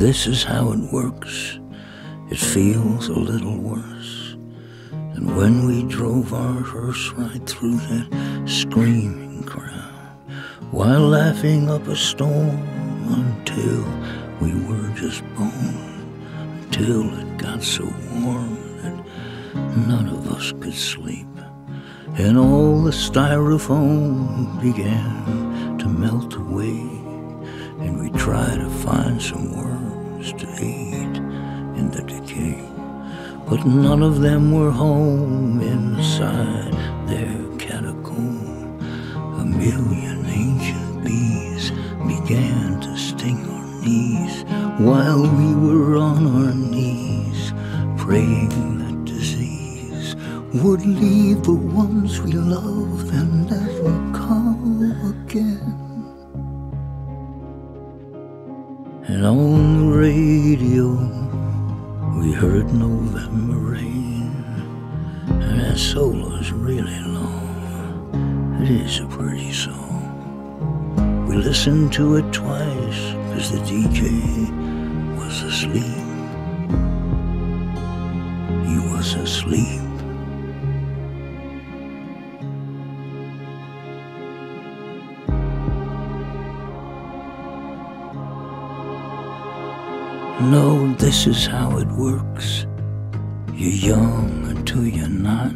this is how it works. It feels a little worse than when we drove our hearse right through that screaming crowd while laughing up a storm until we were just bone, until it got so warm that none of us could sleep. And all the styrofoam began to melt away, and we tried to find some worms to eat in the decay. But none of them were home inside their catacomb. A million ancient bees began to sting our knees while we were on our knees praying that disease would leave the ones we love and never And on the radio, we heard November rain, and that solo's really long. It is a pretty song. We listened to it twice, cause the DJ was asleep. He was asleep. No, this is how it works. You're young until you're not,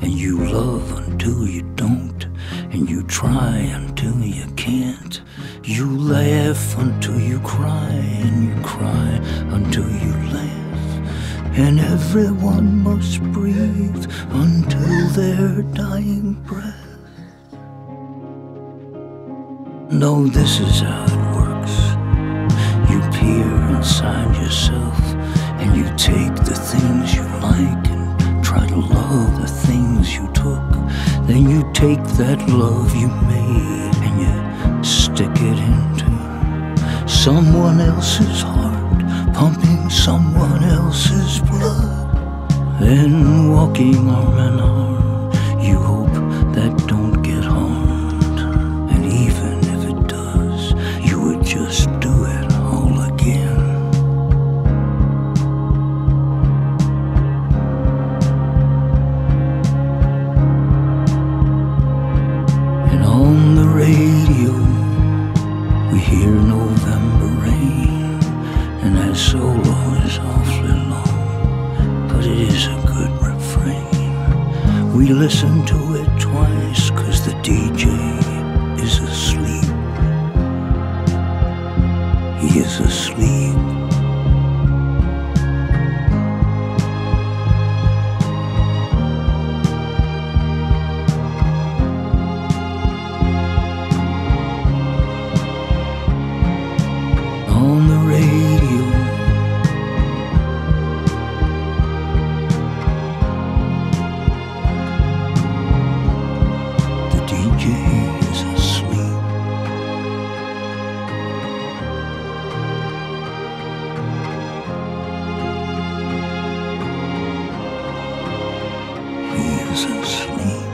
and you love until you don't, and you try until you can't. You laugh until you cry, and you cry until you laugh. And everyone must breathe until their dying breath. No, this is how inside yourself and you take the things you like and try to love the things you took. Then you take that love you made and you stick it into someone else's heart, pumping someone else's blood. Then walking arm in arm, is a good refrain. We listen to it twice, cause the DJ is asleep. He is asleep. So 里